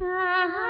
മണിക്കുട്ടി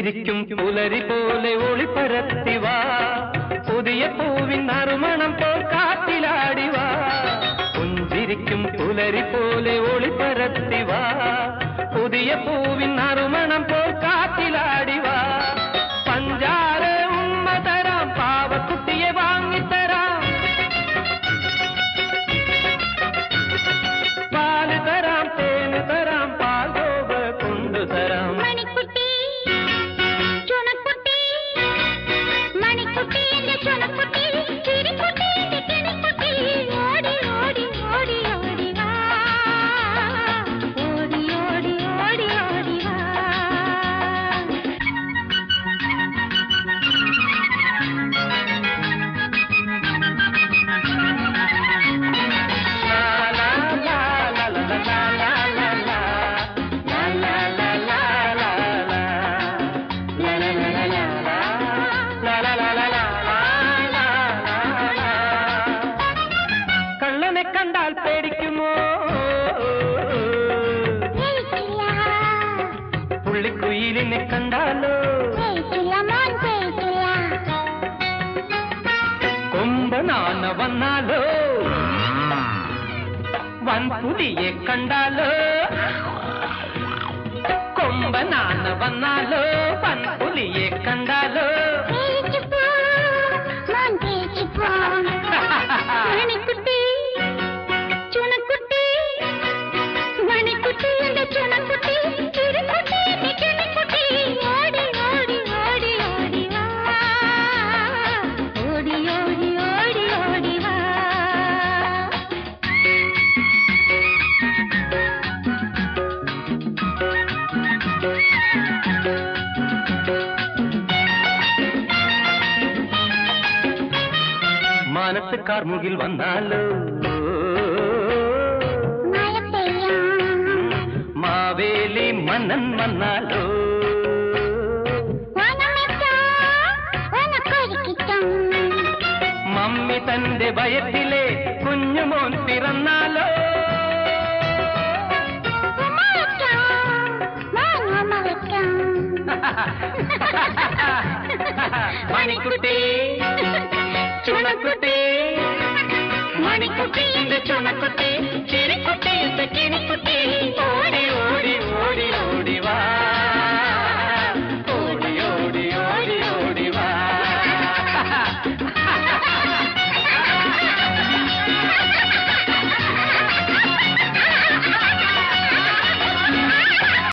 പുഞ്ചിരിക്കും പുലരി പോലെ ഒളിപ്പരത്തിവ പുതിയ പൂവിൻ നറുമണം പോൽ കാറ്റിലാടിവാ പുഞ്ചിരിക്കും പുലരി പോലെ ഒളിപ്പരത്തിവ പുതിയ പൂവിൻ നറുമണം പോൽ കാറ്റിലാടിവാ മണിക്കുട്ടി എന്റെ ಸುಳ್ಳಿ ಕುಯಿಲಿನೆ ಕಂಡಾಲು కొంబనానవన్నాలో వంపుదియే కండాలో. కొంబనానవన్నాలో മാനത്ത് കാർമുകിൽ വന്നാലോ? മാവേലി മന്നൻ വന്നാലോ? മമ്മി തന്റെ ഭയത്തിലെ കുഞ്ഞുമോൻ പിറന്നാലോ? മണിക്കുട്ടി. ചുണക്കുട്ടി. குட்டி இந்த சுனக்குட்டி சிறுக்குட்டி இந்த கிணிக்குட்டி